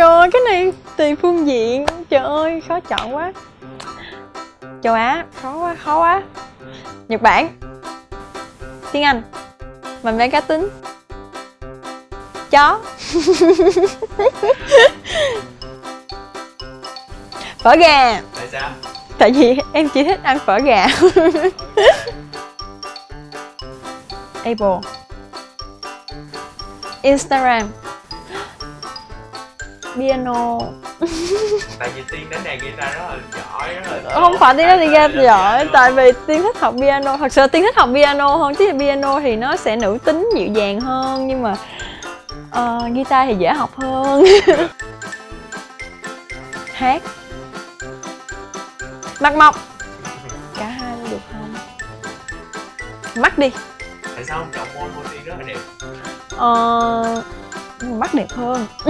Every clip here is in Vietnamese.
Trời ơi, cái này tùy phương diện. Trời ơi, khó chọn quá. Châu Á, khó quá, khó quá. Nhật Bản. Tiếng Anh. Mình vẽ cá tính. Chó. Phở gà. Tại sao? Tại vì em chỉ thích ăn phở gà. Apple. Instagram Piano. Tại vì tiên đánh đàn guitar rất là giỏi rất là Không phải ra Rất là giỏi Tại vì tiên thích học piano. Thật sự tiên thích học piano hơn Chứ piano thì nó sẽ nữ tính dịu dàng hơn Nhưng mà ờ, guitar thì dễ học hơn. Hát. Mặt mọc Cả hai luôn được không? Mắt đi. Tại sao không chọn môi môi tiên rất là đẹp? Ờ, mà mắt đẹp hơn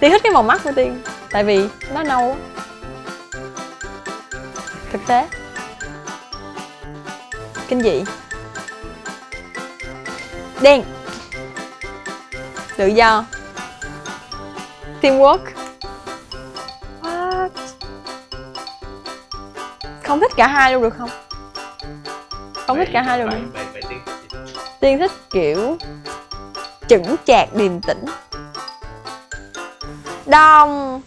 Tiên thích cái màu mắt của Tiên Tại vì nó nâu á. Thực tế Kinh dị Đen Tự do Teamwork What? Không thích cả hai luôn được không? Không thích cả hai luôn được? Tiên thích kiểu chững chạc điềm tĩnh. Đông.